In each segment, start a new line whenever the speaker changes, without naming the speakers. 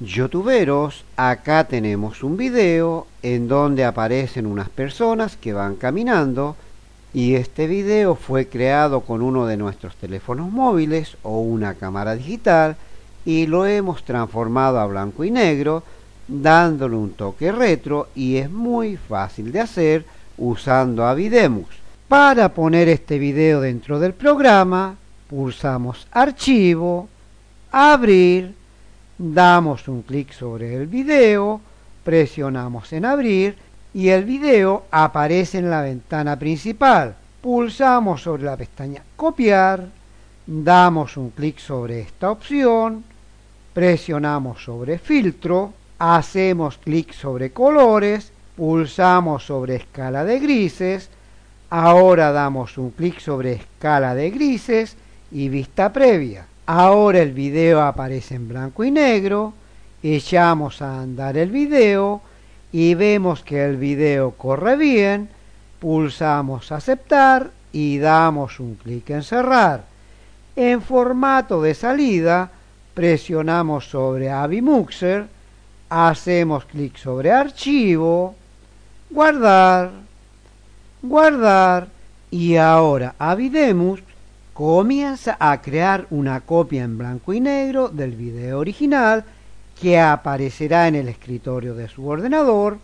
youtuberos, acá tenemos un video en donde aparecen unas personas que van caminando y este video fue creado con uno de nuestros teléfonos móviles o una cámara digital y lo hemos transformado a blanco y negro dándole un toque retro y es muy fácil de hacer usando Avidemux. Para poner este video dentro del programa pulsamos archivo, abrir, damos un clic sobre el video, presionamos en abrir y el video aparece en la ventana principal. Pulsamos sobre la pestaña copiar, damos un clic sobre esta opción, presionamos sobre filtro, hacemos clic sobre colores, pulsamos sobre escala de grises, ahora damos un clic sobre escala de grises y vista previa. Ahora el video aparece en blanco y negro, echamos a andar el video y vemos que el video corre bien, pulsamos aceptar y damos un clic en cerrar. En formato de salida presionamos sobre Avimuxer, hacemos clic sobre archivo, guardar, guardar y ahora Avidemus comienza a crear una copia en blanco y negro del video original que aparecerá en el escritorio de su ordenador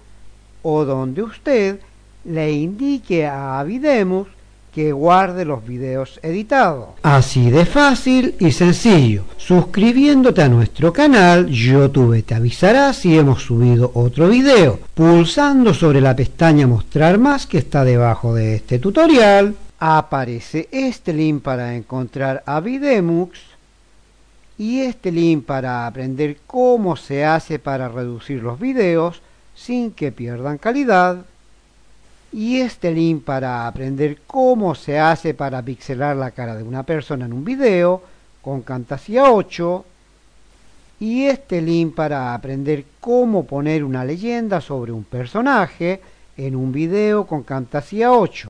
o donde usted le indique a Avidemus que guarde los videos editados. Así de fácil y sencillo. Suscribiéndote a nuestro canal, YouTube te avisará si hemos subido otro video. Pulsando sobre la pestaña Mostrar más que está debajo de este tutorial, aparece este link para encontrar a Videmux y este link para aprender cómo se hace para reducir los videos sin que pierdan calidad y este link para aprender cómo se hace para pixelar la cara de una persona en un video con Camtasia 8 y este link para aprender cómo poner una leyenda sobre un personaje en un video con Camtasia 8.